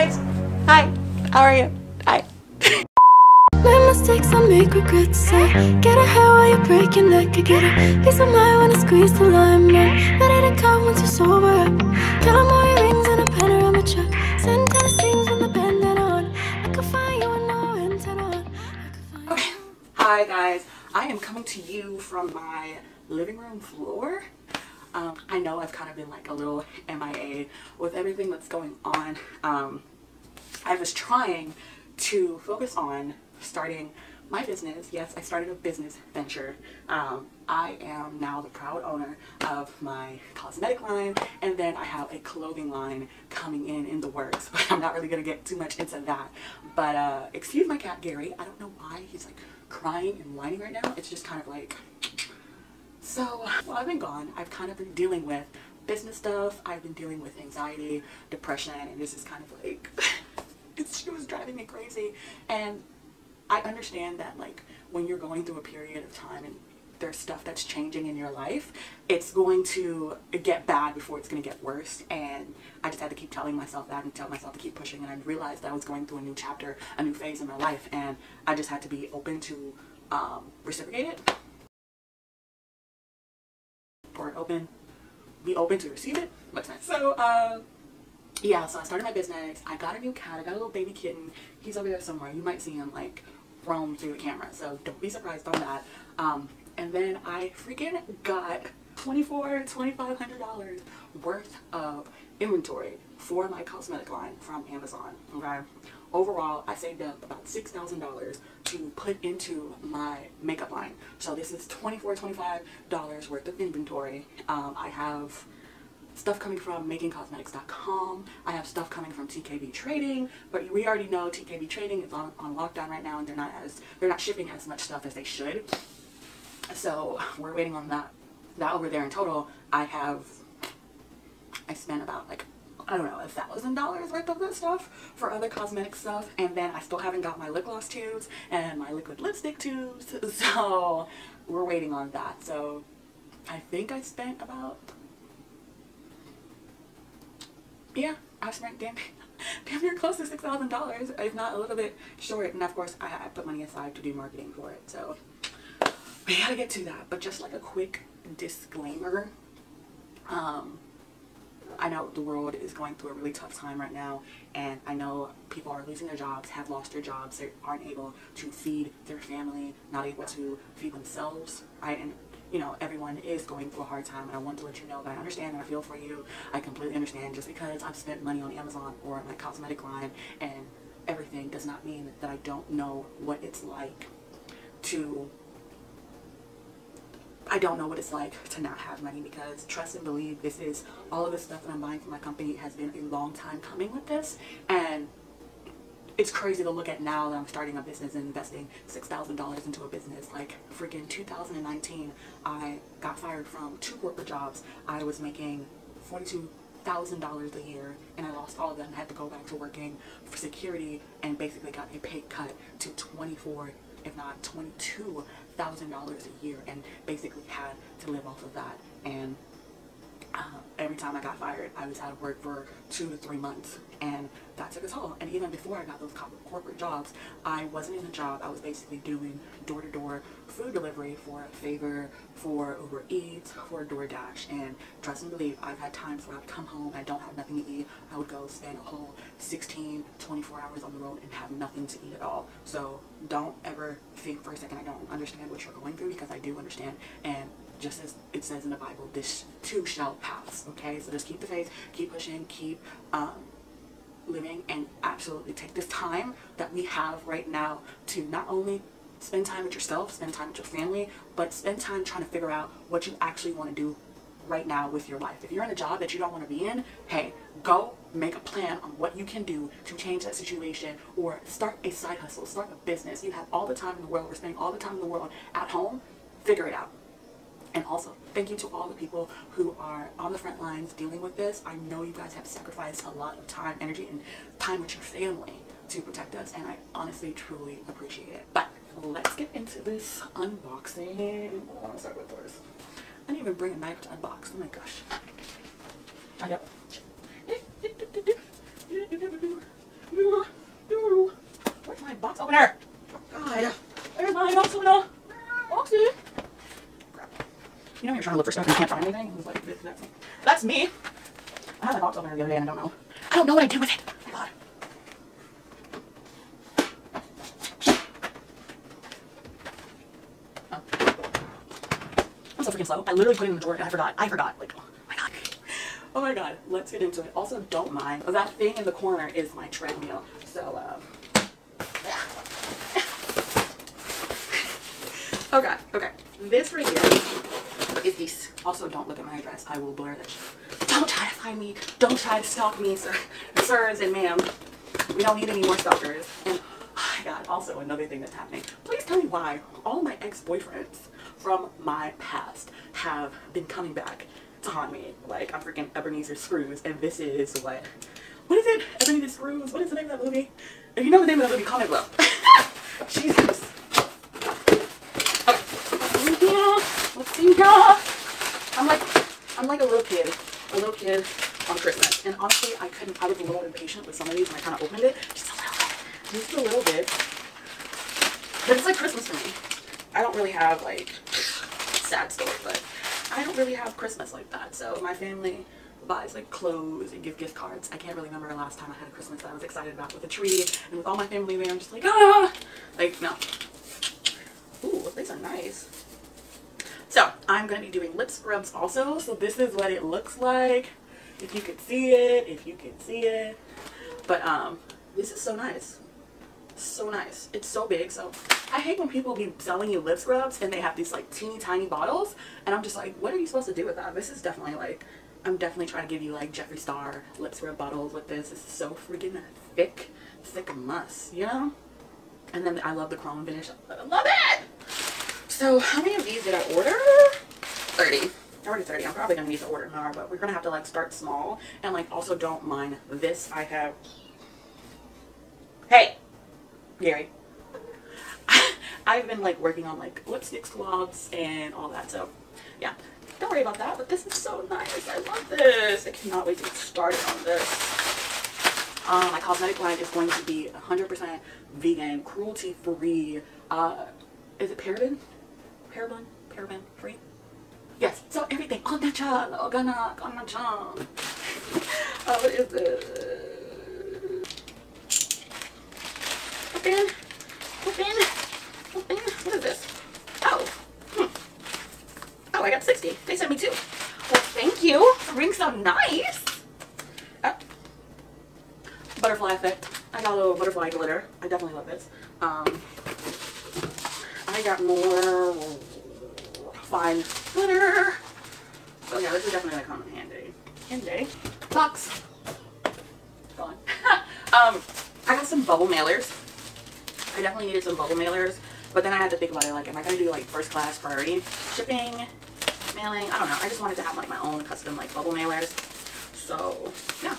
guys. Hi. How are you? Hi. My mistakes I make regrets I get a hair while you break your neck I get a piece of mind when I squeeze the lime Man, ready to come once you sober up Got on more rings and a panorama truck Send tennis strings when the bandana on I could find you in no antenna on I could find Okay. Hi guys. I am coming to you from my living room floor. Um, I know I've kind of been like a little MIA with everything that's going on. Um, I was trying to focus on starting my business. Yes, I started a business venture. Um, I am now the proud owner of my cosmetic line and then I have a clothing line coming in in the works, but I'm not really going to get too much into that. But uh, excuse my cat Gary. I don't know why he's like crying and whining right now. It's just kind of like so while I've been gone, I've kind of been dealing with business stuff. I've been dealing with anxiety, depression, and this is kind of like, it's, it was driving me crazy. And I understand that like when you're going through a period of time and there's stuff that's changing in your life, it's going to get bad before it's going to get worse. And I just had to keep telling myself that and tell myself to keep pushing. And I realized that I was going through a new chapter, a new phase in my life. And I just had to be open to um, reciprocate it open, be open to receive it. What's next? So, uh, yeah, so I started my business. I got a new cat. I got a little baby kitten. He's over there somewhere. You might see him like roam through the camera. So don't be surprised on that. Um, and then I freaking got $24, $2,500 worth of inventory for my cosmetic line from Amazon. Okay. Overall, I saved up about $6,000 to put into my makeup line. So this is $24, $25 worth of inventory. Um, I have stuff coming from makingcosmetics.com. I have stuff coming from TKB Trading, but we already know TKB Trading is on, on lockdown right now and they're not as they're not shipping as much stuff as they should. So we're waiting on that. That over there in total, I have I spent about like I don't know, a thousand dollars worth of this stuff for other cosmetic stuff. And then I still haven't got my lip gloss tubes and my liquid lipstick tubes. So we're waiting on that. So I think I spent about, yeah, I spent damn, damn near close to $6,000, if not a little bit short. And of course I, I put money aside to do marketing for it. So we gotta get to that. But just like a quick disclaimer, um, I know the world is going through a really tough time right now, and I know people are losing their jobs, have lost their jobs, they aren't able to feed their family, not able to feed themselves, right? And you know, everyone is going through a hard time, and I want to let you know that I understand and I feel for you. I completely understand. Just because I've spent money on Amazon or my cosmetic line and everything does not mean that I don't know what it's like to I don't know what it's like to not have money because trust and believe this is all of the stuff that I'm buying for my company has been a long time coming with this and it's crazy to look at now that I'm starting a business and investing $6,000 into a business. Like freaking 2019, I got fired from two corporate jobs. I was making 42 thousand dollars a year and I lost all of them I had to go back to working for security and basically got a pay cut to 24 if not $22,000 a year and basically had to live off of that. And uh, every time I got fired, I was out of work for two to three months. And that took a toll. And even before I got those corporate jobs, I wasn't in a job. I was basically doing door-to-door -door food delivery for Favor, for Uber Eats, for DoorDash. And trust and believe, I've had times where I'd come home, I don't have nothing to eat. I would go spend a whole 16, 24 hours on the road and have nothing to eat at all. So don't ever think for a second I don't understand what you're going through because I do understand. And just as it says in the Bible, this too shall pass, okay? So just keep the faith, keep pushing, keep um, living, and absolutely take this time that we have right now to not only spend time with yourself, spend time with your family, but spend time trying to figure out what you actually want to do right now with your life. If you're in a job that you don't want to be in, hey, go make a plan on what you can do to change that situation or start a side hustle, start a business. You have all the time in the world. We're spending all the time in the world at home. Figure it out. And also, thank you to all the people who are on the front lines dealing with this. I know you guys have sacrificed a lot of time, energy, and time with your family to protect us, and I honestly, truly appreciate it. But let's get into this unboxing. I want to start with doors. I didn't even bring a knife to unbox. Oh my gosh. I got. Where's my box opener. God. Where's my box opener? Boxy. You know you're trying to look for stuff and you can't find anything? Like, that's, that's me. I had my box opener the other day and I don't know. I don't know what I did with it. Oh my God. I'm so freaking slow. I literally put it in the drawer and I forgot. I forgot. Like, oh my god. Oh my god. Let's get into it. Also, don't mind. That thing in the corner is my treadmill. So, um, okay, okay. This right here is this. Also, don't look at my address. I will blur that. Don't try to find me. Don't try to stalk me, sir. Sirs and ma'am. We don't need any more stalkers. And, oh my god, also another thing that's happening. Please tell me why all my ex-boyfriends from my past have been coming back to haunt me. Like, I'm freaking Ebenezer Scrooge, and this is what? What is it? Ebenezer Scrooge? What is the name of that movie? If you know the name of that movie, comment below. Jesus. Okay. Yeah, let's see here. I'm like, I'm like a little kid, a little kid on Christmas. And honestly, I couldn't, I was a little impatient with some of these and I kind of opened it just a little bit, just a little bit. But it's like Christmas for me. I don't really have like sad story, but I don't really have Christmas like that. So my family buys like clothes and give gift cards. I can't really remember the last time I had a Christmas that I was excited about with a tree and with all my family there. I'm just like, ah, like no. Ooh, these are nice. I'm going to be doing lip scrubs also. So this is what it looks like. If you could see it, if you can see it. But um, this is so nice. So nice. It's so big. So I hate when people be selling you lip scrubs and they have these like teeny tiny bottles. And I'm just like, what are you supposed to do with that? This is definitely like, I'm definitely trying to give you like Jeffree Star lip scrub bottles with this. Is so freaking thick. Thick muss, you know? And then I love the chrome finish. I love it! So how many of these did I order? 30. I ordered 30. I'm probably going to need to order more, but we're going to have to like start small. And like also don't mind this. I have... Hey! Gary. I've been like working on like lipstick swabs and all that. So yeah, don't worry about that. But this is so nice. I love this. I cannot wait to get started on this. Um, my cosmetic line is going to be 100% vegan, cruelty-free. Uh, is it paraben? Paraben? Paraben free? Yes. So everything all natural, organic, all natural. Uh, what is this? Open. Open. Open. What is this? Oh. Hmm. Oh, I got 60. They sent me two. Well, thank you for being so nice. Oh. Butterfly effect. I got a little butterfly glitter. I definitely love this. Um, I got more fine glitter. So yeah, this is definitely gonna come in handy. Handy. Box. Gone. um, I got some bubble mailers. I definitely needed some bubble mailers, but then I had to think about it, like, am I going to do, like, first class priority shipping, mailing? I don't know. I just wanted to have, like, my own custom, like, bubble mailers. So, yeah.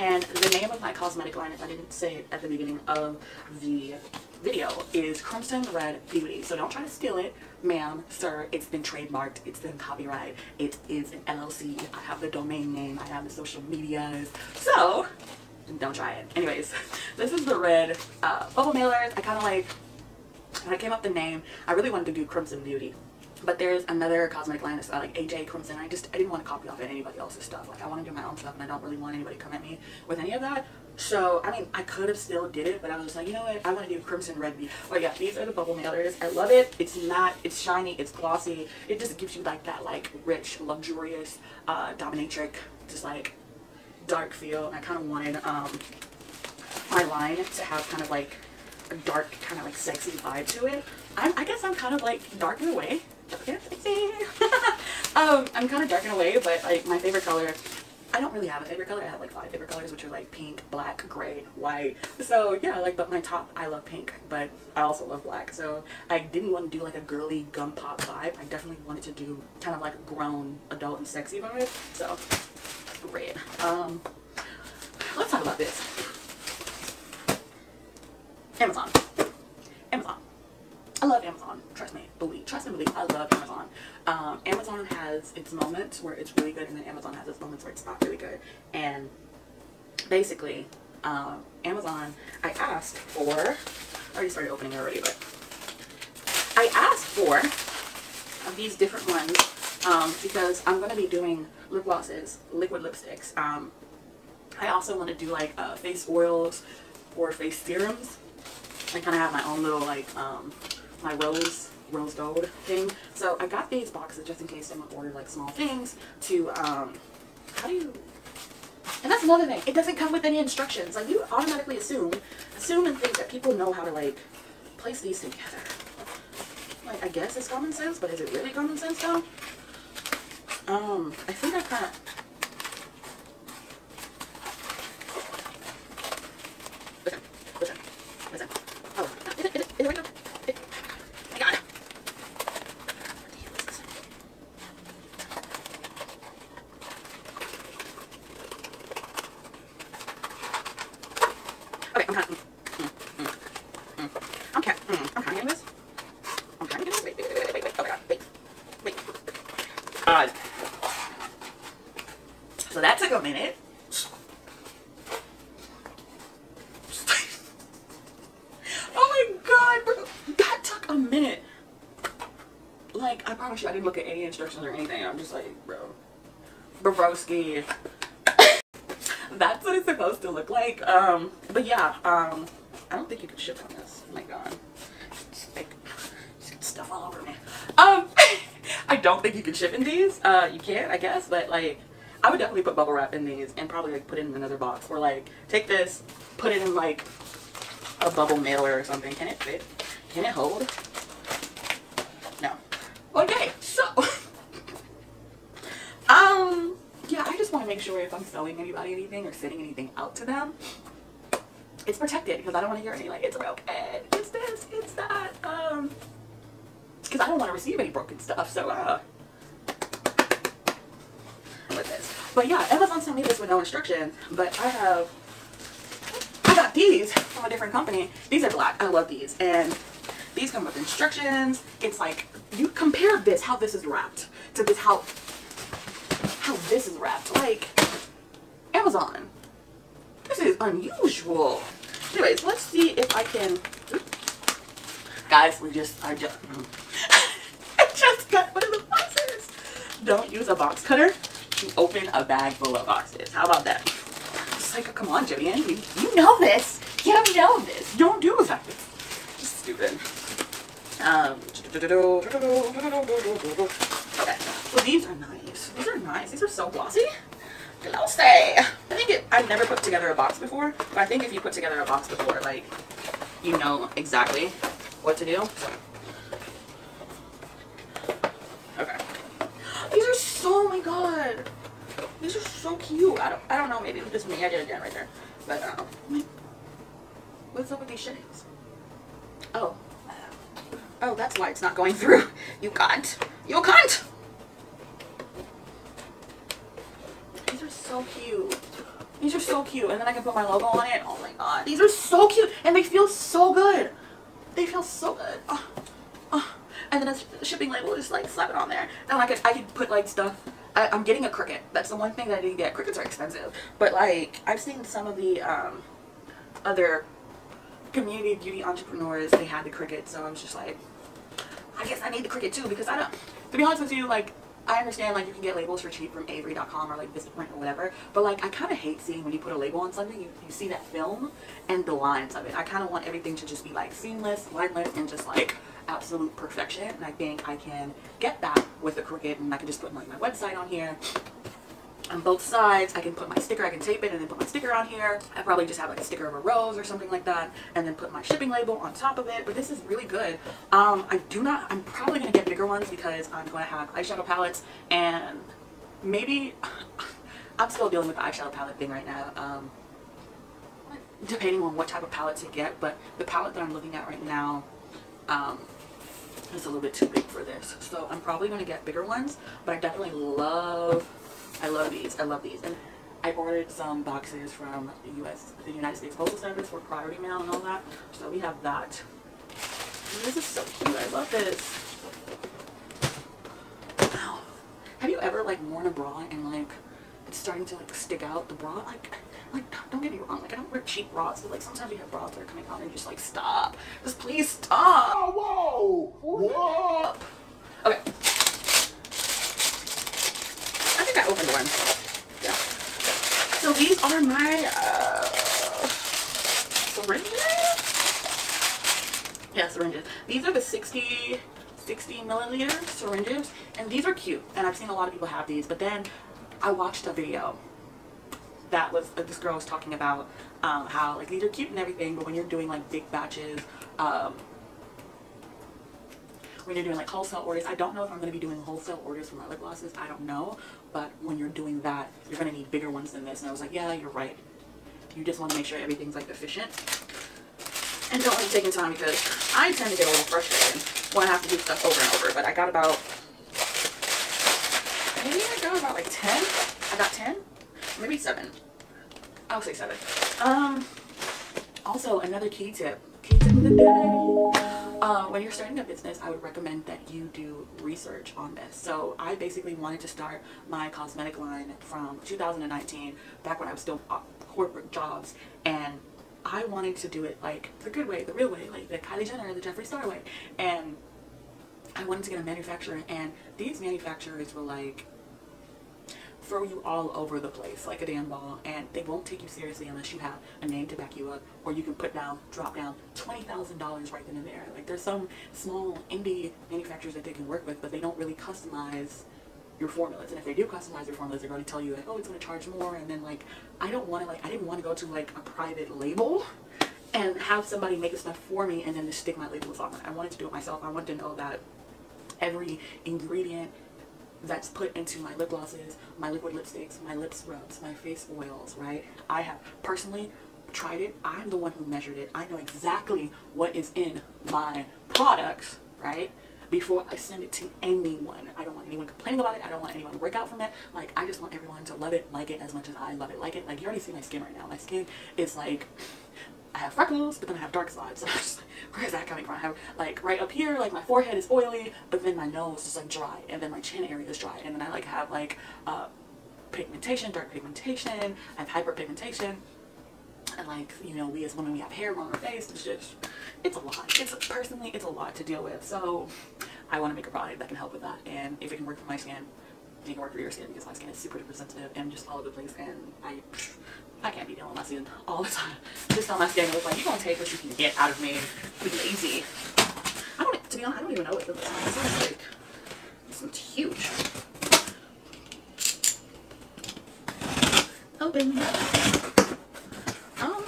And the name of my cosmetic line, if I didn't say it at the beginning of the video, is Crimson Red Beauty. So don't try to steal it, ma'am, sir. It's been trademarked. It's been copyright. It is an LLC. I have the domain name. I have the social medias. So, don't try it. Anyways, this is the red uh, bubble mailers. I kind of like, when I came up the name, I really wanted to do Crimson Beauty. But there's another cosmetic line that's like AJ Crimson. I just, I didn't want to copy off of anybody else's stuff. Like, I want to do my own stuff and I don't really want anybody to come at me with any of that. So, I mean, I could have still did it, but I was like, you know what? I want to do Crimson Red. Oh yeah, these are the bubble mailers. I love it. It's not, it's shiny, it's glossy. It just gives you like that like rich, luxurious, uh, dominatrix, just like dark feel. And I kind of wanted um, my line to have kind of like a dark, kind of like sexy vibe to it. I'm, I guess I'm kind of like dark in a way. um, I'm kind of dark in a way, but like my favorite color, I don't really have a favorite color. I have like five favorite colors, which are like pink, black, gray, white. So yeah, like, but my top, I love pink, but I also love black. So I didn't want to do like a girly gum pop vibe. I definitely wanted to do kind of like grown, adult, and sexy vibe. So red. Um, let's talk about this. Amazon. Amazon. I love Amazon. Trust me. Believe. Trust and believe. I love Amazon. Um, Amazon has its moments where it's really good, and then Amazon has its moments where it's not really good. And basically, um, Amazon, I asked for I already started opening already, but I asked for these different ones um, because I'm going to be doing lip glosses, liquid lipsticks. Um, I also want to do like uh, face oils or face serums. I kind of have my own little like um, my rose rose gold thing. So I got these boxes just in case someone ordered like small things to um, how do you and that's another thing. It doesn't come with any instructions. Like you automatically assume, assume and think that people know how to like place these together. Like I guess it's common sense, but is it really common sense though? Um, I think I kind of. Listen, listen, listen. Oh, is it, is it, is it right now? It, I got it. Okay, I'm kind of. Mm, mm, mm. I'm kind. Mm, I'm kind of getting this. I'm kind of getting this. Wait, wait, wait, wait, wait, wait. Oh my god, wait, wait. God. So that took a minute. oh my god, bro. That took a minute. Like, I promise you, I didn't look at any instructions or anything. I'm just like, bro. Broski. That's what it's supposed to look like. Um, but yeah, um, I don't think you can ship on this. Oh my god. It's like, get stuff all over me. Um, I don't think you can ship in these. Uh, you can, I guess, but like, I would definitely put bubble wrap in these and probably like put it in another box or like take this, put it in like a bubble mailer or something. Can it fit? Can it hold? No. Okay, so um yeah, I just want to make sure if I'm selling anybody anything or sending anything out to them, it's protected because I don't want to hear any like it's broken, it's this, it's that. Um, because I don't want to receive any broken stuff. So uh, with this, but yeah, Amazon sent me this with no instructions. But I have, I got these from a different company. These are black. I love these, and these come with instructions. It's like you compare this how this is wrapped to this how this is wrapped. Like, Amazon. This is unusual. Anyways, let's see if I can. Guys, we just, I just, I just got one of the boxes. Don't use a box cutter to open a bag full of boxes. How about that? It's like, come on, Jodian, you, you know this. You know this. Don't do that. Just stupid. Um, okay, so these are nice. These are nice. These are so glossy. Glossy. I think it, I've never put together a box before, but I think if you put together a box before, like, you know exactly what to do. Okay. These are so, oh my god. These are so cute. I don't, I don't know, maybe it's just me. I did it again right there. But, um, what's up with these shittings? Oh. Oh, that's why it's not going through. You can't. You can't. These are so cute. These are so cute. And then I can put my logo on it. Oh my god. These are so cute. And they feel so good. They feel so good. Oh, oh. And then a shipping label, just like slap it on there. And I could, I could put like stuff. I, I'm getting a Cricut. That's the one thing that I didn't get. Cricuts are expensive. But like, I've seen some of the um, other community beauty entrepreneurs, they had the Cricut. So I was just like, I guess I need the Cricut too because I don't. To be honest with you, like I understand like you can get labels for cheap from Avery.com or like Vistaprint or whatever, but like I kind of hate seeing when you put a label on something, you, you see that film and the lines of it. I kind of want everything to just be like seamless, lifeless, and just like absolute perfection. And I think I can get that with the Cricut, and I can just put like my website on here on both sides. I can put my sticker, I can tape it and then put my sticker on here. I probably just have like a sticker of a rose or something like that and then put my shipping label on top of it. But this is really good. Um, I do not, I'm probably going to get bigger ones because I'm going to have eyeshadow palettes and maybe, I'm still dealing with the eyeshadow palette thing right now. Um, depending on what type of palette to get, but the palette that I'm looking at right now, um, is a little bit too big for this. So I'm probably going to get bigger ones, but I definitely love I love these. I love these. And I ordered some boxes from the U.S. the United States Postal Service for priority mail and all that. So we have that. And this is so cute. I love this. Wow. Have you ever like worn a bra and like it's starting to like stick out the bra? Like like don't get me wrong, like I don't wear cheap bras, but like sometimes you have bras that are coming out and you're just like stop, just please stop. Whoa! Whoa! Okay. I opened one. Yeah. So these are my uh, syringes. Yeah, syringes. These are the 60, 60 milliliter syringes, and these are cute. And I've seen a lot of people have these, but then I watched a video that was uh, this girl was talking about um, how like these are cute and everything, but when you're doing like big batches, um, when you're doing like wholesale orders, I don't know if I'm going to be doing wholesale orders for my lip glosses. I don't know, but when you're doing that, you're going to need bigger ones than this. And I was like, yeah, you're right. You just want to make sure everything's like efficient and don't to take time because I tend to get a little frustrated when I have to do stuff over and over. But I got about maybe I got about like 10. I got 10, maybe seven. I'll say seven. Um, also another key tip, key tip of the day. Uh, when you're starting a business, I would recommend that you do research on this. So I basically wanted to start my cosmetic line from 2019, back when I was still corporate jobs, and I wanted to do it like the good way, the real way, like the Kylie Jenner, the Jeffree Star way, and I wanted to get a manufacturer, and these manufacturers were like, throw you all over the place like a damn ball and they won't take you seriously unless you have a name to back you up or you can put down drop down $20,000 right then and there. Like there's some small indie manufacturers that they can work with but they don't really customize your formulas. And if they do customize your formulas they're going to tell you like oh it's going to charge more and then like I don't want to like I didn't want to go to like a private label and have somebody make the stuff for me and then just stick my labels on it. I wanted to do it myself. I wanted to know that every ingredient that's put into my lip glosses, my liquid lipsticks, my lip scrubs, my face oils, right? I have personally tried it. I'm the one who measured it. I know exactly what is in my products, right? Before I send it to anyone. I don't want anyone complaining about it. I don't want anyone to break out from it. Like, I just want everyone to love it, like it as much as I love it, like it. Like, you already see my skin right now. My skin is like I have freckles, but then I have dark spots. Where is that coming from? I have like right up here, like my forehead is oily, but then my nose is like dry, and then my chin area is dry, and then I like have like uh, pigmentation, dark pigmentation. I have hyperpigmentation, and like you know, we as women we have hair on our face. It's just it's a lot. It's personally it's a lot to deal with. So I want to make a product that can help with that, and if it can work for my skin, it can work for your skin because my skin is super sensitive and just all over the place, and I I can't be dealing with my skin all the time. Just on my skin, was like, you're gonna take what you can get out of me. Be lazy. I don't, to be honest, I don't even know what this is. This is like, this one's huge. Open. Um,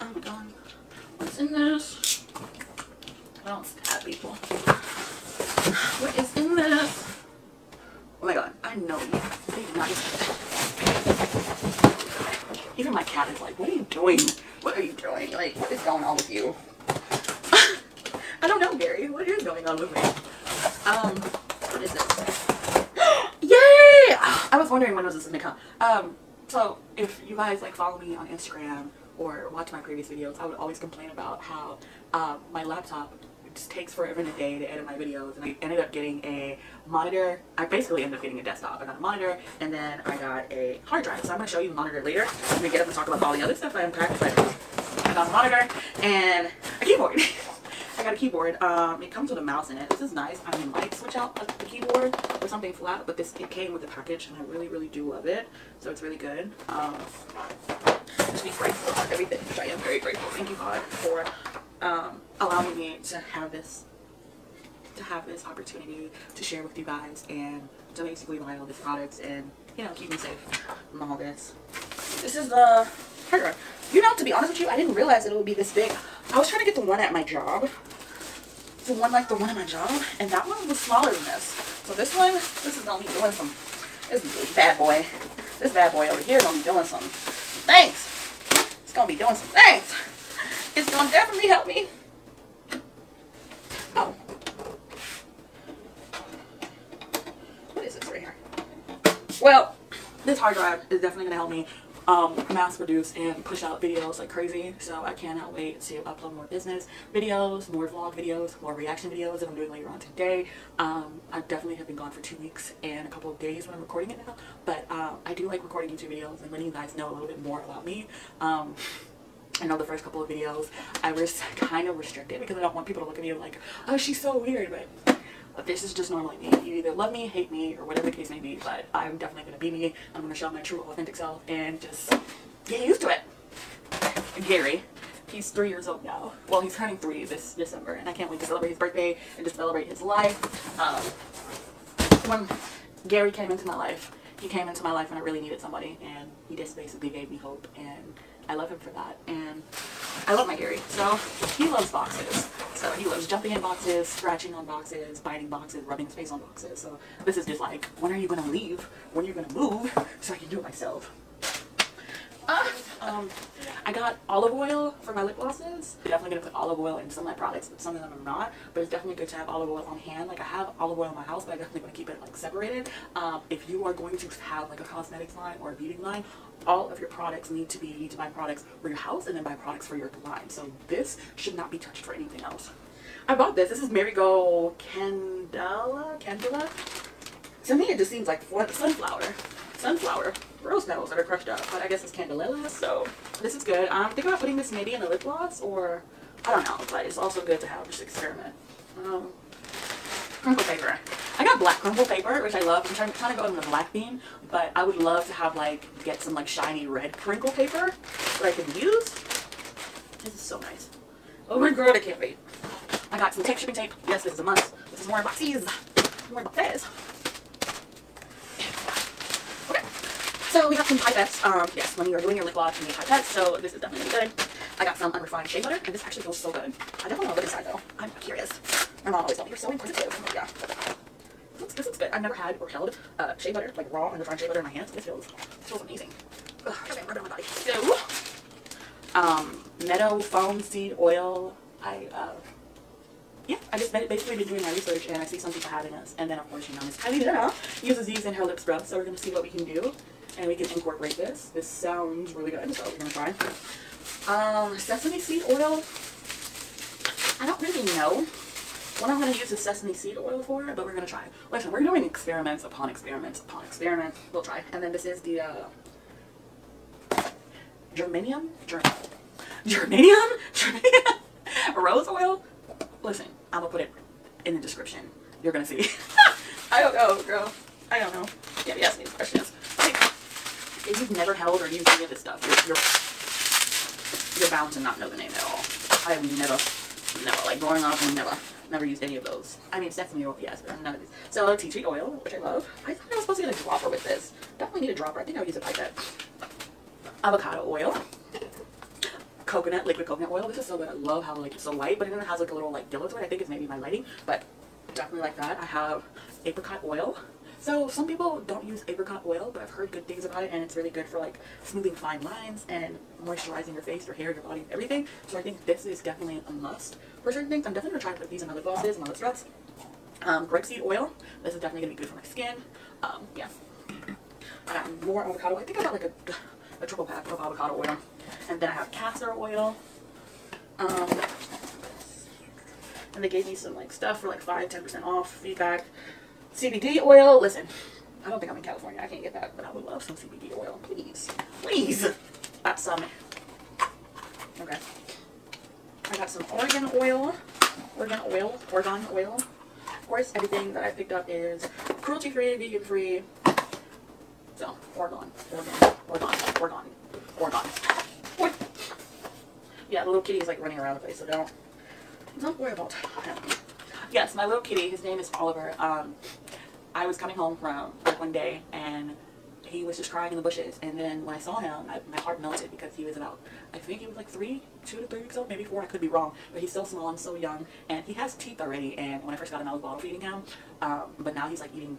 oh my god. What's in this? I don't stab people. What is in this? Oh my god, I know you. They did not just even my cat is like, what are you doing? What are you doing? Like, what is going on with you? I don't know, Gary. What is going on with me? Um, what is this? Yay! I was wondering when was this gonna come. Um, so if you guys like follow me on Instagram or watch my previous videos, I would always complain about how uh, my laptop just takes forever and a day to edit my videos and I ended up getting a monitor. I basically ended up getting a desktop. I got a monitor and then I got a hard drive. So I'm going to show you the monitor later. Let me get up and talk about all the other stuff I unpacked. But I got a monitor and a keyboard. I got a keyboard. Um, it comes with a mouse in it. This is nice. I might switch out the keyboard or something flat, but this it came with the package, and I really, really do love it. So it's really good. Um, just be grateful for everything, which I am very grateful. Thank you, God, for um, allowing me to have this to have this opportunity to share with you guys and to basically buy all these products and you know keep me safe from all this. This is the. You know, to be honest with you, I didn't realize it would be this big. I was trying to get the one at my job, the one like the one at my job, and that one was smaller than this. So this one, this is gonna be doing some. This is this bad boy. This bad boy over here is gonna be doing some things. It's gonna be doing some things. Gonna definitely help me. Oh. What is this right here? Well, this hard drive is definitely gonna help me um, mass produce and push out videos like crazy. So I cannot wait to upload more business videos, more vlog videos, more reaction videos that I'm doing later on today. Um, I definitely have been gone for two weeks and a couple of days when I'm recording it now, but um, I do like recording YouTube videos and letting you guys know a little bit more about me. I know the first couple of videos I was kind of restricted because I don't want people to look at me like, oh, she's so weird, but this is just normally me. You either love me, hate me, or whatever the case may be, but I'm definitely going to be me. I'm going to show my true, authentic self and just get used to it. Gary, he's three years old now. Well, he's turning three this December, and I can't wait to celebrate his birthday and just celebrate his life. Um, when Gary came into my life, he came into my life when I really needed somebody, and he just basically gave me hope, and I love him for that. And I love my Gary. So he loves boxes. So he loves jumping in boxes, scratching on boxes, biting boxes, rubbing his face on boxes. So this is just like, when are you going to leave? When are you going to move so I can do it myself? Um, I got olive oil for my lip glosses. I'm definitely to put olive oil in some of my products, but some of them I'm not. But it's definitely good to have olive oil on hand. Like I have olive oil in my house, but I definitely want to keep it like separated. Um, if you are going to have like a cosmetics line or a beauty line, all of your products need to be, you need to buy products for your house and then buy products for your line. So this should not be touched for anything else. I bought this. This is Marigold Candela. Candela. To me, it just seems like sunflower. Sunflower rose petals that are crushed up, but I guess it's candelilla, so this is good. I'm thinking about putting this maybe in a lip gloss, or I don't know, but it's also good to have just experiment. Um, crinkle paper. I got black crinkle paper, which I love. I'm trying, trying to go in the black theme, but I would love to have like, get some like shiny red crinkle paper that I can use. This is so nice. Oh my god, I can't wait. I got some tape shipping tape. Yes, this is a must. This is more boxes. More boxes. So we got some pipettes. Um, yes, when you're doing your lip gloss, you need pipettes. So this is definitely good. I got some unrefined shea butter, and this actually feels so good. I definitely want to look inside though. I'm curious. My mom always told me you're so inquisitive. Yeah. This looks, this looks good. I've never had or held uh, shea butter, like raw unrefined shea butter in my hands. This feels, this feels amazing. Ugh, rub it on my body. So, um, meadow foam seed oil. I uh, yeah, I just basically been doing my research and I see some people having this. And then of course, you know, Miss Kylie Jenner uses these in her lip scrub. So we're going to see what we can do and we can incorporate this. This sounds really good, so we're gonna try. Um, sesame seed oil. I don't really know what I'm gonna use the sesame seed oil for, but we're gonna try. Listen, we're doing experiments upon experiments upon experiments. We'll try. And then this is the uh, germanium, Germ germanium, germanium rose oil. Listen, I'm gonna put it in the description. You're gonna see. I don't know, girl. I don't know. Yeah, you ask me questions if you've never held or used any of this stuff, you're, you're, you're bound to not know the name at all. I have never, never, like growing up, I've never, never used any of those. I mean, sesame oil, yes, but none of these. So, tea tree oil, which I love. I thought I was supposed to get a dropper with this. Definitely need a dropper. I think I would use a pipette. Avocado oil. Coconut, liquid coconut oil. This is so good. I love how like it's so light, but it has like a little like yellow to it. I think it's maybe my lighting, but definitely like that. I have apricot oil. So some people don't use apricot oil, but I've heard good things about it and it's really good for like smoothing fine lines and moisturizing your face, your hair, your body, everything. So I think this is definitely a must for certain things. I'm definitely gonna try to put these in my lip glosses and my lip scrubs. Um, grapeseed oil. This is definitely gonna be good for my skin. Um, yeah. I got more avocado. I think I got like a, a triple pack of avocado oil. And then I have castor oil. Um, and they gave me some like stuff for like 5-10% off feedback. CBD oil. Listen, I don't think I'm in California. I can't get that, but I would love some CBD oil. Please. Please. Got some. Okay. I got some organ oil. Organ oil. Organ oil. Of course, everything that I picked up is cruelty-free, vegan-free. So. Organ. Organ. Organ. Organ. What? Yeah, the little kitty is like running around the place, so don't, don't worry about him. Yes, my little kitty, his name is Oliver. Um, I was coming home from work one day and he was just crying in the bushes. And then when I saw him, I, my heart melted because he was about, I think he was like three, two to three weeks old, maybe four. I could be wrong, but he's so small and so young. And he has teeth already. And when I first got him, I was bottle feeding him. Um, but now he's like eating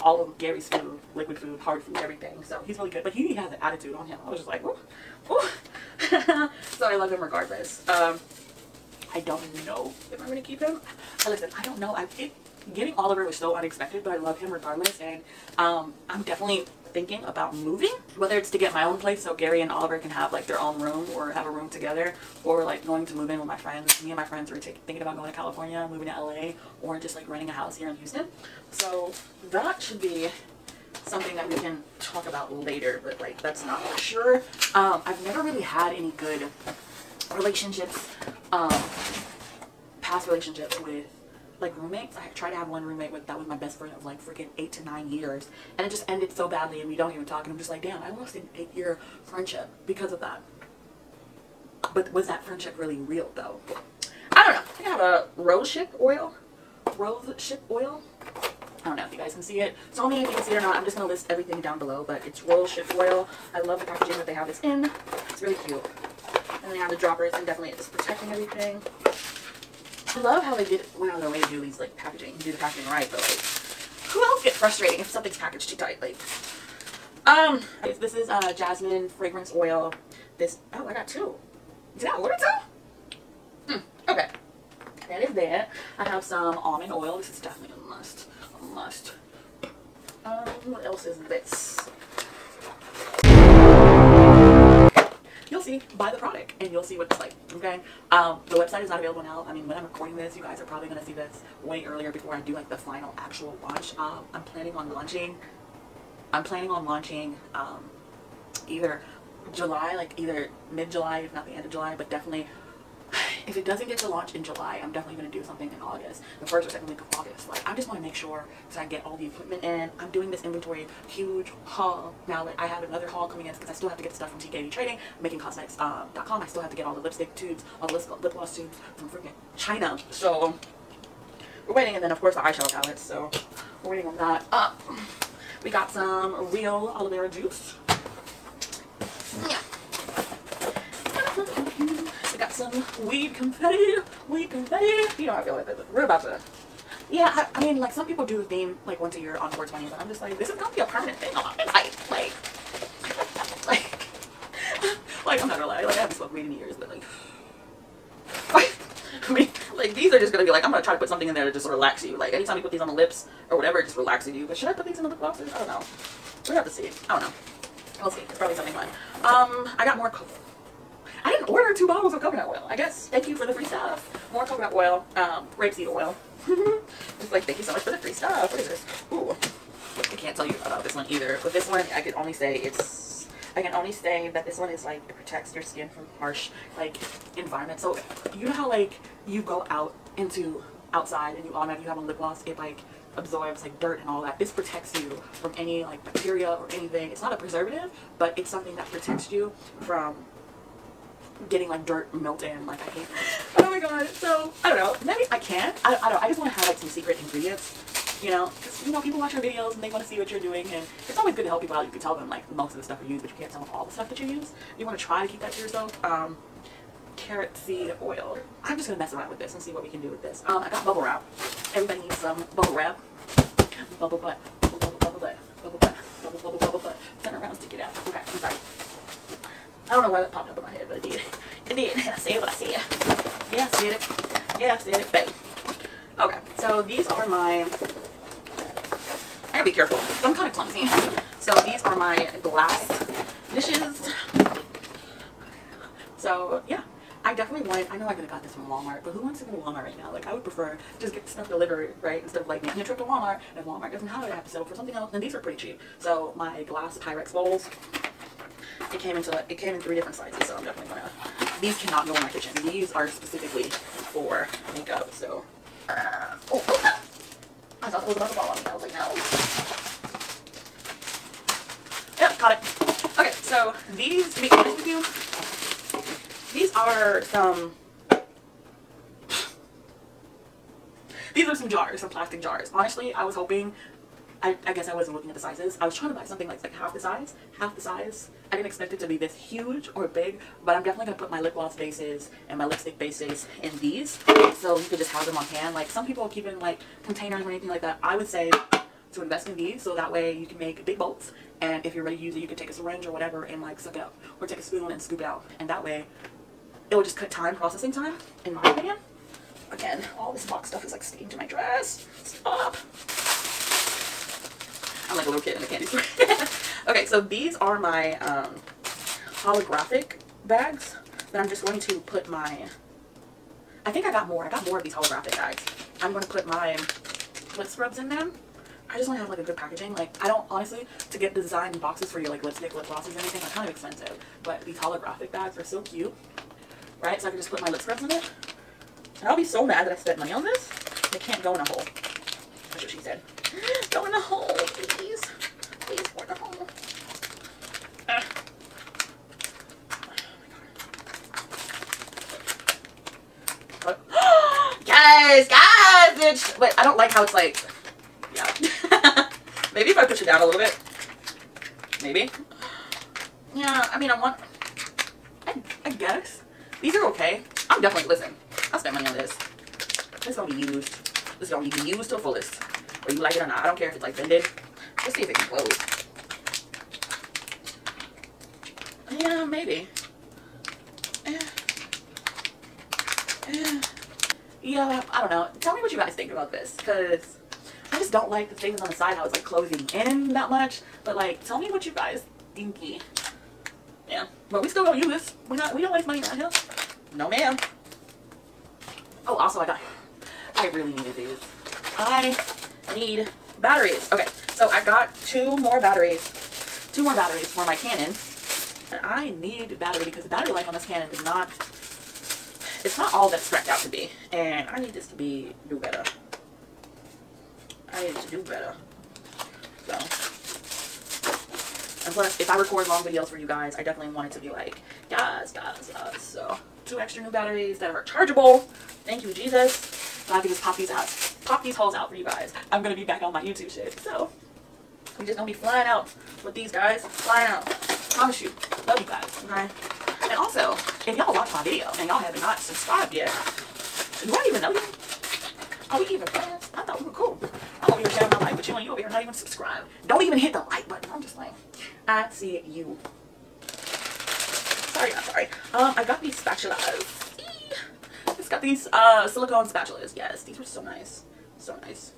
all of Gary's food, liquid food, hard food, everything. So he's really good. But he has an attitude on him. I was just like, oh. so I love him regardless. Um, I don't know if I'm going to keep him. listen, I don't know. I, it, getting Oliver was so unexpected, but I love him regardless. And um, I'm definitely thinking about moving, whether it's to get my own place so Gary and Oliver can have like their own room or have a room together, or like going to move in with my friends. Me and my friends were thinking about going to California, moving to LA, or just like renting a house here in Houston. So that should be something that we can talk about later, but like that's not for sure. Um, I've never really had any good relationships, um, past relationships with like roommates. I tried to have one roommate with that was my best friend of like freaking eight to nine years, and it just ended so badly, and we don't even talk. And I'm just like, damn, I lost an eight year friendship because of that. But was that friendship really real though? I don't know. I have a rosehip oil, rosehip oil. I don't know if you guys can see it. So me if you can see it or not. I'm just gonna list everything down below. But it's royal ship oil. I love the packaging that they have this in. It's really cute. And they have the droppers and definitely it's protecting everything. I love how they did went out of their way to do these like packaging, do the packaging right, but like who else gets frustrating if something's packaged too tight? Like um this is uh jasmine fragrance oil. This oh I got two. Did I order two? Okay. That is that. I have some almond oil. This is definitely a must. A must. Um, what else is this? You'll see, buy the product and you'll see what it's like, okay? Um, the website is not available now. I mean, when I'm recording this, you guys are probably going to see this way earlier before I do like the final actual launch. Um, I'm planning on launching, I'm planning on launching um, either July, like either mid-July, if not the end of July, but definitely if it doesn't get to launch in July, I'm definitely going to do something in August, the first or second week of August. Like, I just want to make sure that I get all the equipment in. I'm doing this inventory huge haul now that I have another haul coming in because I still have to get stuff from TKB Trading, MakingCosmetics.com. Um, I still have to get all the lipstick tubes, all the lip, lip gloss tubes from freaking China. So, we're waiting, and then of course the eyeshadow palettes. So, we're waiting on that. Uh, we got some real aloe vera juice. Yeah. Some weed confetti, weed confetti. You know I feel like. We're about to. Yeah, I, I mean, like some people do a theme like once a year on 420, but I'm just like, this is gonna be a permanent thing on my life. Like, like, like I'm not gonna lie, like I haven't smoked weed in years, but like, I mean, like these are just gonna be like, I'm gonna try to put something in there to just relax you. Like anytime you put these on the lips or whatever, it just relaxes you. But should I put these in the lip? I don't know. We have to see. I don't know. We'll see. It's probably something fun. Um, I got more. Co- I didn't order two bottles of coconut oil. I guess thank you for the free stuff. More coconut oil, um, rapeseed oil. Just like thank you so much for the free stuff. What is this? Ooh, I can't tell you about this one either. But this one, I can only say it's. I can only say that this one is like it protects your skin from harsh like environment. So you know how like you go out into outside and you automatically have a lip gloss, it like absorbs like dirt and all that. This protects you from any like bacteria or anything. It's not a preservative, but it's something that protects you from getting like dirt melt in. Like I hate. Oh my god. So I don't know. Maybe I can't. I, I don't. I just want to have like some secret ingredients. You know, because you know people watch our videos and they want to see what you're doing, and it's always good to help people out. You can tell them like most of the stuff you use, but you can't tell them all the stuff that you use. You want to try to keep that to yourself. Um, carrot seed oil. I'm just gonna mess around with this and see what we can do with this. Um, I got bubble wrap. Everybody needs some bubble wrap. Bubble butt. Bubble bubble bubble butt. Bubble butt. Bubble bubble bubble butt. Turn around, stick it out. Okay, I'm sorry. I don't know why that popped up in my head, but it did. It did. I said what I said. Yeah, I said it. Yeah, I said it. Okay, so these are my. I gotta be careful. I'm kind of clumsy. So these are my glass dishes. So yeah, I definitely want. I know I could have got this from Walmart, but who wants to go to Walmart right now? Like I would prefer just get stuff delivered, right? Instead of like making a trip to Walmart. And if Walmart doesn't have it, I have to settle for something else. And these are pretty cheap. So my glass Pyrex bowls. It came into it came in three different sizes, so I'm definitely gonna. These cannot go in my kitchen. These are specifically for makeup. So, uh, oh, oh, I thought it was about to fall on me. I was like, no. Yep, got it. Okay, so these, to be honest with you, these are some. These are some jars, some plastic jars. Honestly, I was hoping. I, I guess I wasn't looking at the sizes. I was trying to buy something like, like half the size, half the size. I didn't expect it to be this huge or big, but I'm definitely gonna put my lip gloss bases and my lipstick bases in these, so you could just have them on hand. Like some people keep in like containers or anything like that. I would say to invest in these, so that way you can make big bolts, and if you're ready to use it, you can take a syringe or whatever and like suck it up, or take a spoon and scoop it out, and that way it will just cut time, processing time, in my opinion. Again, all this box stuff is like sticking to my dress. Stop. I'm like a little kid in a candy store. Okay, so these are my um, holographic bags that I'm just going to put my. I think I got more. I got more of these holographic bags. I'm going to put my lip scrubs in them. I just want to have like a good packaging. Like I don't honestly to get design boxes for your like lipstick, lip glosses, and anything are kind of expensive. But these holographic bags are so cute, right? So I can just put my lip scrubs in it. And I'll be so mad that I spent money on this. They can't go in a hole. That's what she said. Go in a hole, please. Please in a hole. Ah. Oh my God. Guys, bitch. Wait, I don't like how it's like, yeah. Maybe if I push it down a little bit. Maybe. Yeah, I mean, I want, I, I guess. These are okay. I'm definitely, listen, I'll spend money on this. This is gonna be used. This is gonna be used to the fullest. Whether you like it or not. I don't care if it's like bended. Let's see if it can close. Yeah, maybe. Yeah, I don't know. Tell me what you guys think about this, because I just don't like the things on the side how it's like closing in that much. But like, tell me what you guys thinky. Yeah, but we still don't use this. We're not. We don't waste money around here. No, ma'am. Oh, also I got. I really needed these. I need batteries. Okay, so I got two more batteries. Two more batteries for my Canon. And I need battery because the battery life on this Canon is not. It's not all that's cracked out to be, and I need this to be do better. I need to do better. So. And plus, if I record long videos for you guys, I definitely want it to be like, guys, guys, guys. So, two extra new batteries that are chargeable. Thank you, Jesus. So I can just pop these out, pop these holes out for you guys. I'm gonna be back on my YouTube shit. So, I'm just gonna be flying out with these guys. Flying out. Promise you. Love you guys. Okay? Also, if y'all watch my video and y'all have not subscribed yet, do I even know you? Are we even friends? I thought we were cool. I'm over here sharing my life with you and you over here not even subscribed. Don't even hit the like button. I'm just like, I see you. Sorry, not sorry. Um, I got these spatulas. Eee. Just got these uh silicone spatulas. Yes, these were so nice. So nice.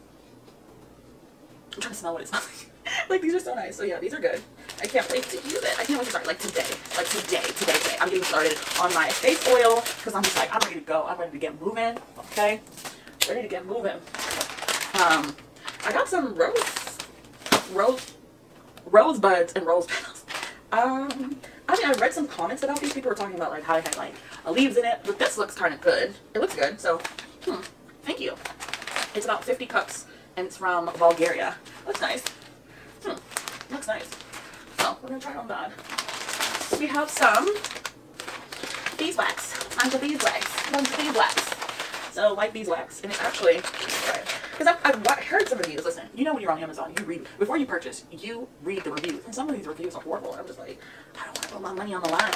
I'm trying to smell what it smells like. like these are so nice. So yeah, these are good. I can't wait to use it. I can't wait to start like today. Like today, today, today. I'm getting started on my face oil because I'm just like I'm ready to go. I'm ready to get moving. Okay, ready to get moving. Um, I got some rose, rose, rosebuds and rose petals. Um, I mean, I read some comments about these. People were talking about like how it had like leaves in it, but this looks kind of good. It looks good. So, hmm, thank you. It's about 50 cups and it's from Bulgaria. Looks nice. Hmm, looks nice. We're gonna try it on that. We have some beeswax. Bunch of beeswax. Bunch of beeswax. So white beeswax, and it's actually because I've, I've heard some reviews. Listen, you know when you're on Amazon, you read before you purchase, you read the reviews, and some of these reviews are horrible. I'm just like, I don't want to put my money on the line.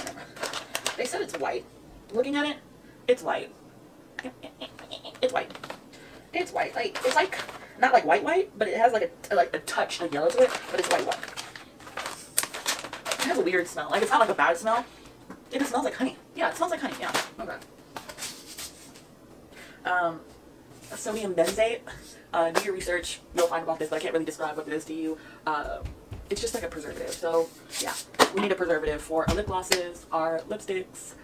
They said it's white. Looking at it, it's white. It's white. It's white. Like it's like not like white white, but it has like a like a touch of yellow to it, but it's white white. It has a weird smell. Like it's not like a bad smell. It just smells like honey. Yeah, it smells like honey. Yeah. Okay. Um, sodium benzoate. Uh, do your research. You'll find about this, but I can't really describe what it is to you. Uh, it's just like a preservative. So yeah, we need a preservative for our lip glosses, our lipsticks.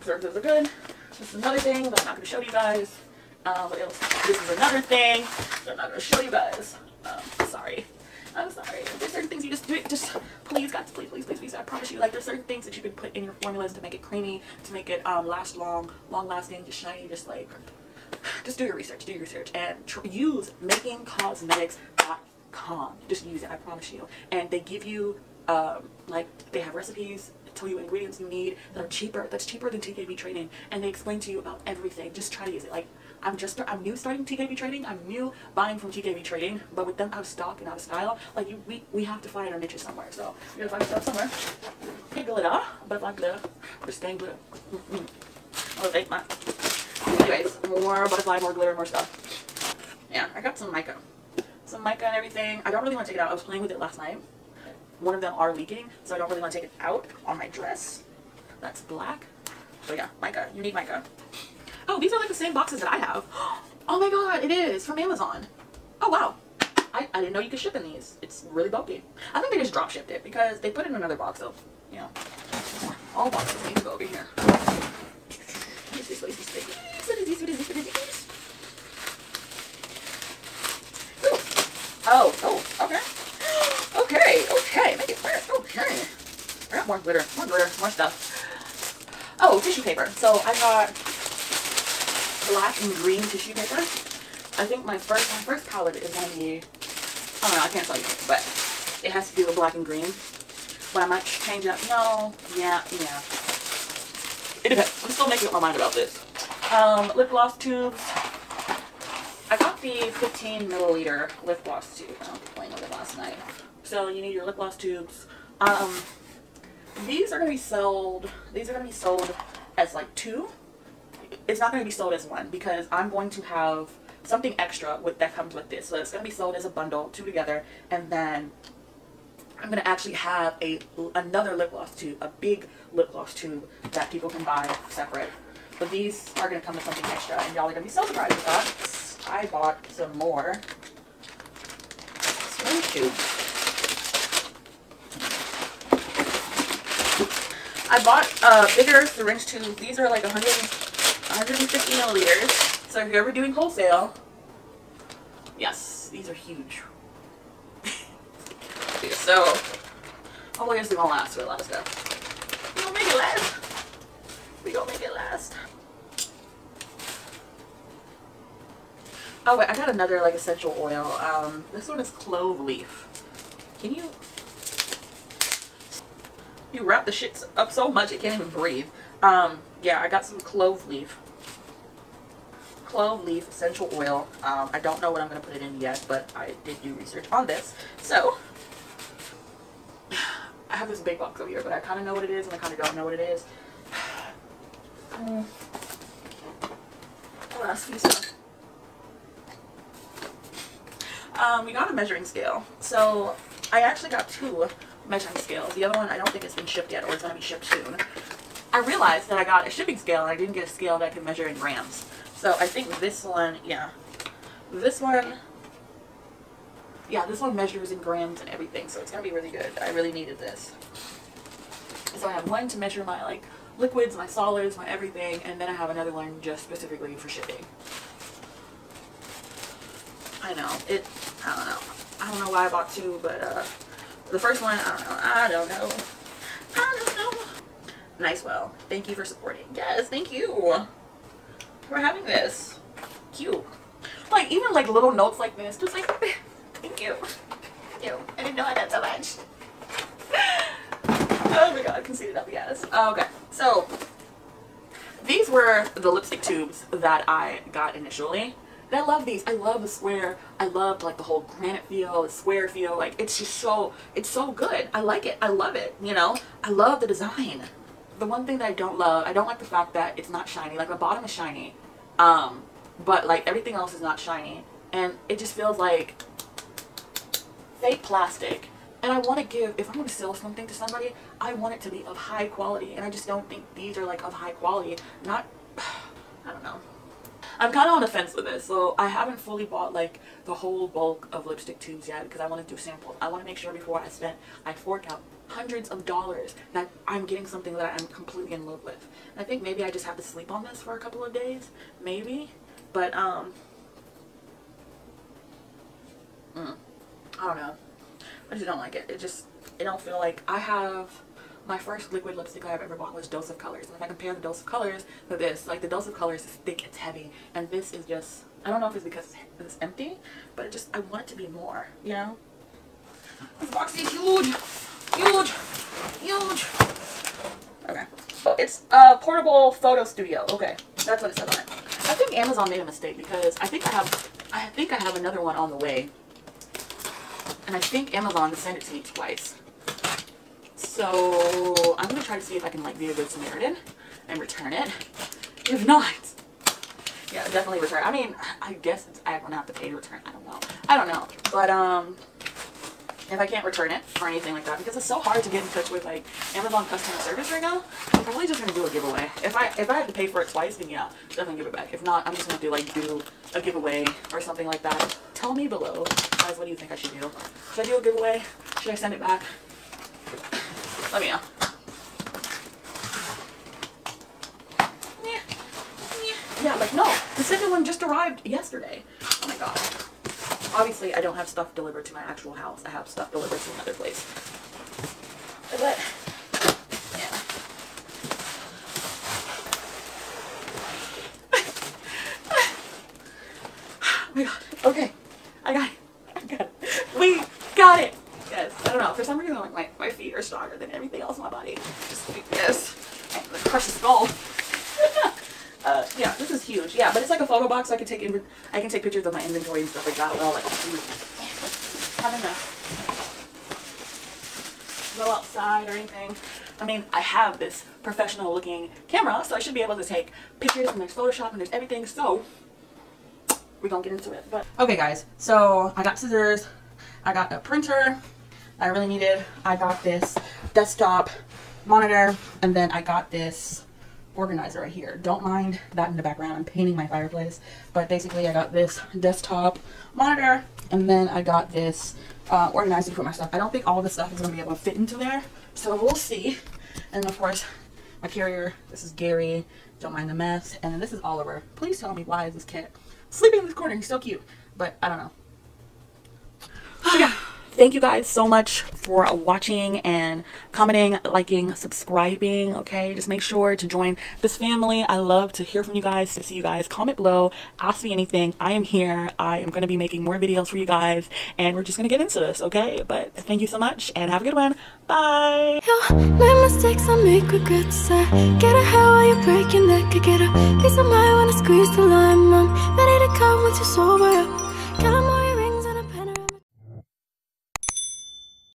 Preservatives are good. This is another thing that I'm not going to show you guys. Uh, what else? This is another thing that I'm not going to show you guys. Um, sorry. I'm sorry. There's certain things you just do it. Just please, guys, please, please, please, please. I promise you, like there's certain things that you can put in your formulas to make it creamy, to make it um, last long, long lasting, just shiny, just like. Just do your research. Do your research and use makingcosmetics.com. Just use it. I promise you. And they give you um, like they have recipes. Tell you ingredients you need that are cheaper. That's cheaper than TKB Trading and they explain to you about everything. Just try to use it. Like I'm just I'm new starting TKB trading. I'm new buying from TKB trading, but with them out of stock and out of style, like you, we we have to find our niches somewhere. So we gotta find stuff somewhere. Hey glitter, butterfly glitter, or stained glitter. Mm-hmm. My. Anyways, more butterfly, more glitter, more stuff. Yeah, I got some mica, some mica and everything. I don't really want to take it out. I was playing with it last night. One of them are leaking, so I don't really want to take it out on my dress. That's black. So yeah, mica. You need mica. Oh, these are like the same boxes that I have. Oh my god, it is from Amazon. Oh wow. I, I didn't know you could ship in these. It's really bulky. I think they just drop shipped it because they put in another box of, you know, all boxes need to go over here. Ooh. Oh, oh, okay. Okay, okay, make it work. Okay. I got more glitter, more glitter, more stuff. Oh, tissue paper. So I got black and green tissue paper. I think my first my first palette is gonna be I don't know, I can't tell you, but it has to do with black and green. But I might change up. No, yeah, yeah. It depends. I'm still making up my mind about this. Um, lip gloss tubes. I got the 15 milliliter lip gloss tube. I was playing with it last night. So you need your lip gloss tubes. Um, these are gonna be sold. These are gonna be sold as like two. It's not gonna be sold as one because I'm going to have something extra with that comes with this. So it's gonna be sold as a bundle, two together, and then I'm gonna actually have a another lip gloss tube, a big lip gloss tube that people can buy separate. But these are gonna come with something extra, and y'all are gonna be so surprised with that. I bought some more syringe tubes. I bought a bigger syringe tube. These are like 100, 150 milliliters. So if you're ever doing wholesale, yes, these are huge. so, hopefully this is gonna last lot of stuff. We gonna make it last. We gonna make it last. Oh wait, I got another like essential oil. Um, this one is clove leaf. Can you? You wrap the shit up so much it can't even breathe. Um, yeah, I got some clove leaf. Clove leaf essential oil. Um, I don't know what I'm gonna put it in yet, but I did do research on this. So, I have this big box over here, but I kind of know what it is and I kind of don't know what it is. Mm. Last few stuff. Um, we got a measuring scale. So I actually got two measuring scales. The other one I don't think it's been shipped yet or it's going to be shipped soon. I realized that I got a shipping scale and I didn't get a scale that could measure in grams. So I think this one, yeah. This one, yeah, this one measures in grams and everything. So it's going to be really good. I really needed this. So I have one to measure my like liquids, my solids, my everything, and then I have another one just specifically for shipping. I know. It, I don't know. I don't know why I bought two, but uh, the first one, I don't know. I don't know. I don't know. Nice well. Thank you for supporting. Yes, thank you for having this. Cute. Like, even like little notes like this, just like, thank you. Thank you. I didn't know I got so much. oh my god, I can see it up, yes. Oh, okay, so these were the lipstick tubes that I got initially. And I love these. I love the square. I love like the whole granite feel, the square feel. Like it's just so, it's so good. I like it. I love it. You know, I love the design. The one thing that I don't love, I don't like the fact that it's not shiny. Like the bottom is shiny, um, but like everything else is not shiny, and it just feels like fake plastic. And I want to give, if I'm going to sell something to somebody, I want it to be of high quality. And I just don't think these are like of high quality. Not, I don't know. I'm kind of on the fence with this, so I haven't fully bought like the whole bulk of lipstick tubes yet because I want to do samples. I want to make sure before I spend, I fork out hundreds of dollars that I'm getting something that I'm completely in love with. I think maybe I just have to sleep on this for a couple of days, maybe. But um, mm, I don't know. I just don't like it. It just, it don't feel like I have my first liquid lipstick I've ever bought was Dose of Colors. And if I compare the Dose of Colors to this, like the Dose of Colors is thick, it's heavy, and this is just, I don't know if it's because it's empty, but it just, I want it to be more, you know? This box is huge, huge, huge. Okay. It's a portable photo studio. Okay, that's what it says on it. I think Amazon made a mistake because I think I have, I think I have another one on the way. And I think Amazon sent it to me twice. So I'm gonna try to see if I can like be a good Samaritan and return it. If not, yeah, definitely return. I mean, I guess I'm gonna have to pay to return. I don't know. I don't know. But um, if I can't return it or anything like that, because it's so hard to get in touch with like Amazon customer service right now, I'm probably just gonna do a giveaway. If I if I had to pay for it twice, then yeah, definitely give it back. If not, I'm just gonna do like do a giveaway or something like that. Tell me below, guys, what do you think I should do? Should I do a giveaway? Should I send it back? Let me know. Yeah, yeah. Yeah, like no, the second one just arrived yesterday. Oh my god. Obviously, I don't have stuff delivered to my actual house. I have stuff delivered to another place. But yeah. oh my god. Okay. I got it. I got it. We got it. Yes. I don't know. For some reason, like my, my feet are stronger than everything else in my body. Just like this. And the crush the skull. uh, yeah, this is huge. Yeah, but it's like a photo box. So I can take in, I can take pictures of my inventory and stuff like that. Well, like having to go outside or anything. I mean, I have this professional looking camera, so I should be able to take pictures and there's Photoshop and there's everything. So we're gonna get into it. But okay, guys. So I got scissors. I got a printer. I really needed. I got this desktop monitor, and then I got this organizer right here. Don't mind that in the background. I'm painting my fireplace. But basically, I got this desktop monitor, and then I got this uh, organizer put my stuff. I don't think all the stuff is going to be able to fit into there, so we'll see. And of course, my carrier. This is Gary. Don't mind the mess. And then this is Oliver. Please tell me why is this cat sleeping in this corner? He's so cute, but I don't know. So yeah, thank you guys so much for watching and commenting, liking, subscribing. Okay, just make sure to join this family. I love to hear from you guys, to see you guys. Comment below, ask me anything. I am here. I am going to be making more videos for you guys, and we're just going to get into this. Okay, but thank you so much, and have a good one. Bye. Mistakes, I make regrets. I get ahead while you break your neck. I get a piece of mind when I squeeze the ready to come.